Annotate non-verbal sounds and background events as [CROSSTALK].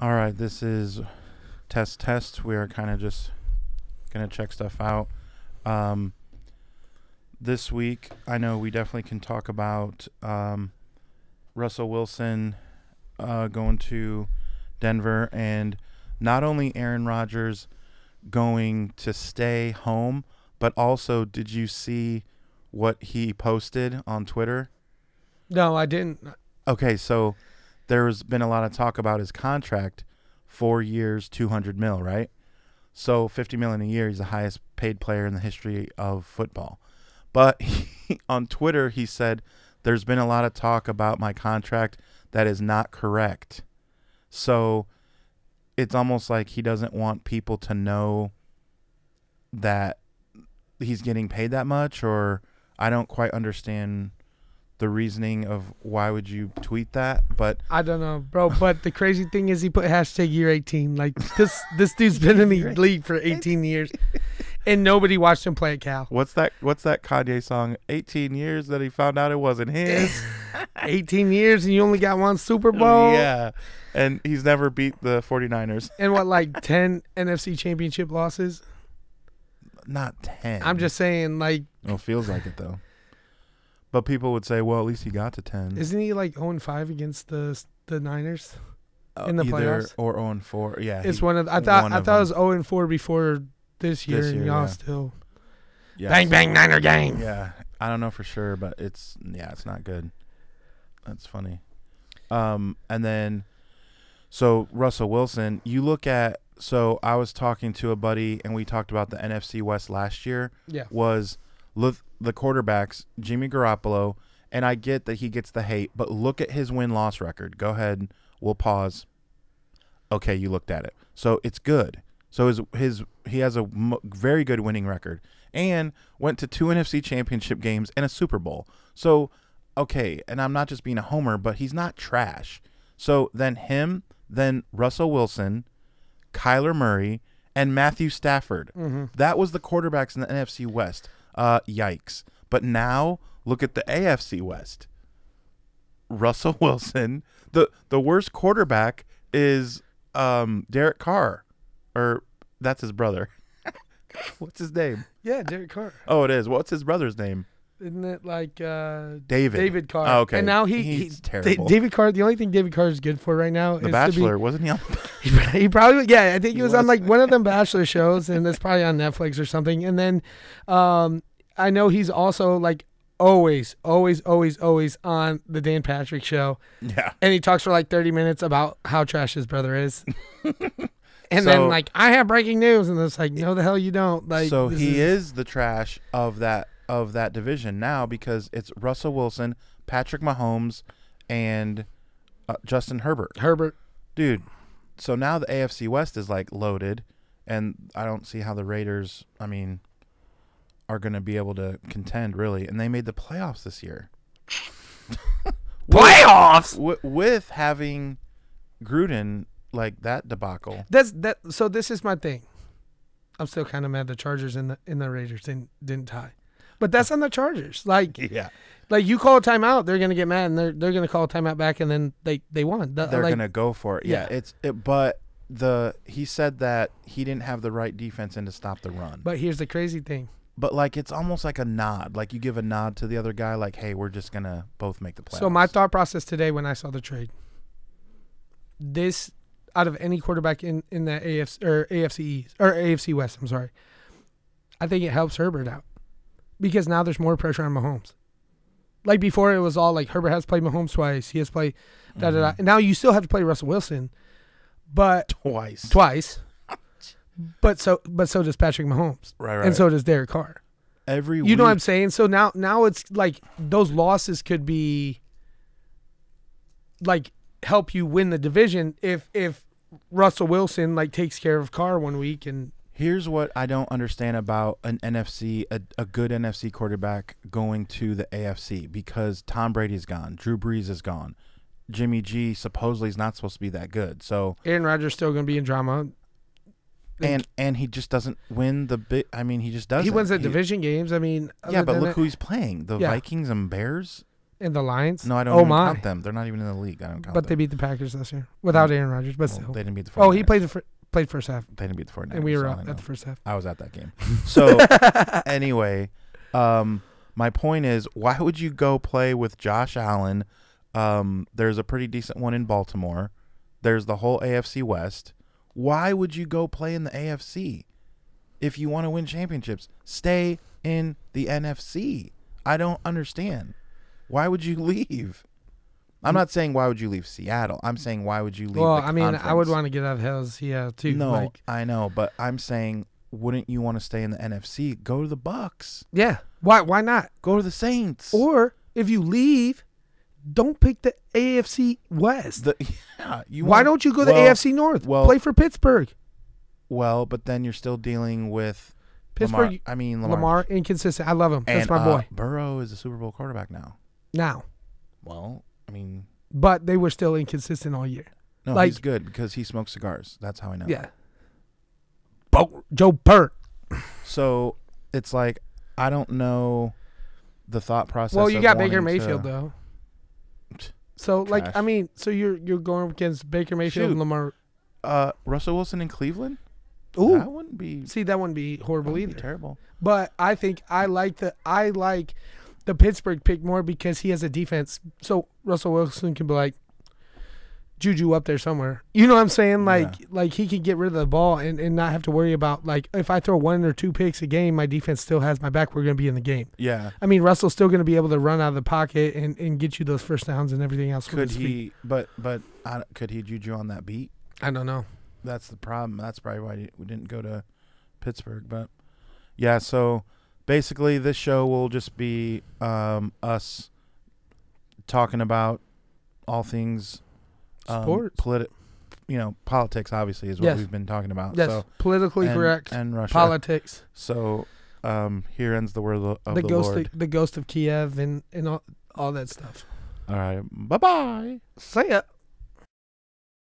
All right, this is test test. We are kind of just gonna check stuff out. Um, this week, I know we definitely can talk about um, Russell Wilson uh, going to Denver, and not only Aaron Rodgers going to stay home, but also did you see what he posted on Twitter? No, I didn't. Okay, so there's been a lot of talk about his contract, four years, two hundred mil, right? So fifty million a year. He's the highest paid player in the history of football. But [LAUGHS] he, on Twitter, he said, "There's been a lot of talk about my contract that is not correct." So it's almost like he doesn't want people to know that he's getting paid that much, or I don't quite understand the reasoning of why would you tweet that, but I don't know, bro. But the crazy thing is, he put hashtag year 18. Like this, this dude's been in the league for 18 years, and nobody watched him play at Cal. what's that? What's that Kanye song? 18 years that he found out it wasn't his. [LAUGHS] 18 years, and you only got one Super Bowl. yeah, and he's never beat the 49ers. [LAUGHS] And what, like 10 NFC Championship losses? Not 10. I'm just saying, like, Well, it feels like it though. But people would say, well, at least he got to 10. isn't he like 0 5 against the the Niners? Uh, in the either playoffs? or 0 and 4. Yeah. It's he- one of. The, I thought one I of thought it was them. 0 and 4 before this year, This and year, y'all yeah. still yeah, bang bang Niner gang. Yeah, I don't know for sure, but it's yeah, it's not good. That's funny. Um, and then, so Russell Wilson, you look at. So I was talking to a buddy, and we talked about the NFC West last year. Yeah. Was the quarterbacks, Jimmy Garoppolo, and I get that he gets the hate, but look at his win loss record. Go ahead, we'll pause. Okay, you looked at it, so it's good. So his his he has a m- very good winning record and went to two NFC championship games and a Super Bowl. So, okay, and I'm not just being a homer, but he's not trash. So then him, then Russell Wilson, Kyler Murray, and Matthew Stafford. Mm-hmm. That was the quarterbacks in the NFC West. Uh, yikes. But now look at the AFC West. Russell [LAUGHS] Wilson. The the worst quarterback is um Derek Carr. Or that's his brother. [LAUGHS] What's his name? Yeah, Derek Carr. Oh, it is. What's his brother's name? Isn't it like uh, David. David Carr? Oh, okay. And now he, He's he terrible. Da- David Carr. The only thing David Carr is good for right now The is Bachelor, to [LAUGHS] wasn't he on? be. He probably yeah. I think he, He was, on like one of them Bachelor shows, and it's probably on Netflix or something. And then, um, I know he's also like always, always, always, always on the Dan Patrick show, yeah. and he talks for like thirty minutes about how trash his brother is. [LAUGHS] And So- then like I have breaking news, and it's like no, the hell you don't. Like so he is the trash of that of that division now because it's Russell Wilson, Patrick Mahomes, and uh, Justin Herbert. Herbert. Dude, so now the AFC West is like loaded, and I don't see how the Raiders, I mean, are going to be able to contend really. And they made the playoffs this year. [LAUGHS] Playoffs. W- with having Gruden like that debacle. That's that. So this is my thing. I'm still kind of mad the Chargers and the in the Raiders didn't didn't tie, but that's on the Chargers. Like [LAUGHS] Yeah. like you call a timeout, they're gonna get mad and they're they're gonna call a timeout back and then they they won. The- They're like, gonna go for it. Yeah, Yeah. it's it, but the he said that he didn't have the right defense in to stop the run. But here's the crazy thing. But like it's almost like a nod. Like you give a nod to the other guy, like, "Hey, we're just gonna both make the playoffs." So my thought process today when I saw the trade, this out of any quarterback in in the AFC or AFC East or AFC West, I'm sorry, I think it helps Herbert out because now there's more pressure on Mahomes. Like before, it was all like Herbert has played Mahomes twice. He has played da da da. Mm-hmm. And now you still have to play Russell Wilson, but twice. twice. But so but so does Patrick Mahomes, Right, right. and so does Derek Carr. every You week, know what I'm saying? So now now it's like those losses could be like help you win the division if if Russell Wilson like takes care of Carr one week and Here's what I don't understand about an NFC, a, a good NFC quarterback going to the AFC because Tom Brady's gone, Drew Brees is gone, Jimmy G supposedly is not supposed to be that good. So Aaron Rodgers still going to be in drama. And and he just doesn't win the big. I mean, he just doesn't. he wins the division games. I mean, Yeah, but look that- who he's playing: the Yeah. Vikings and Bears. and the Lions. No, I don't Oh even my! count them. They're not even in the league. I don't count But they beat the Packers this year without Aaron Rodgers. But Well, still. they didn't beat the 49ers. Oh, he played the fir- played first half, They didn't beat the 49ers. and we were so I up know. at the first half. I was at that game. [LAUGHS] So [LAUGHS] anyway, um, my point is, why would you go play with Josh Allen? Um, there's a pretty decent one in Baltimore. There's the whole AFC West. Why would you go play in the AFC if you want to win championships? Stay in the NFC. I don't understand. Why would you [LAUGHS] leave? I'm not saying why would you leave Seattle. I'm saying why would you leave? Well, I mean, I would want to get out of hell's yeah too. No, Like, I know, but I'm saying, wouldn't you want to stay in the NFC? Go to the Bucs. yeah. Why? Why not? Go to the Saints. Or if you leave, don't pick the AFC West. the [LAUGHS] yeah, you. Why want- don't you go to well, AFC North? well- Play for Pittsburgh. Well, but then you're still dealing with Pittsburgh. Lamar. I mean, Lamar. Lamar, inconsistent. I love him. and That's my uh, boy. Burrow is a Super Bowl quarterback now. Now, Well, I mean, but they were still inconsistent all year. no, Like- he's good because he smokes cigars. That's how I know. Yeah. Bo- Joe Burt. So it's like I don't know the thought process. Well, you got Baker Mayfield to- though. So like I mean, so you're you're going against Baker Mayfield Shoot. and Lamar. Uh, Russell Wilson in Cleveland. Ooh, that wouldn't be, see that wouldn't be horrible wouldn't be either. terrible. But I think I like the I like the Pittsburgh pick more because he has a defense. So Russell Wilson can be like Juju up there somewhere. You know what I'm saying? Like like he could get rid of the ball and, and not have to worry about like if I throw one or two picks a game, my defense still has my back. We're gonna be in the game. Yeah. I mean Russell's still gonna be able to run out of the pocket and, and get you those first downs and everything else. Could his feet. he? But but uh, could he juju on that beat? I don't know. That's the problem. That's probably why we didn't go to Pittsburgh. But yeah, so basically, this show will just be um, us talking about all things um, Sports. politi- you know, politics. Obviously, is what Yes. we've been talking about. Yes, So politically and, correct. and Russia. Politics. so um, here ends the word of the, the ghost Lord. of, the ghost of Kiev and, and all, all that stuff. all right. Bye bye. See ya.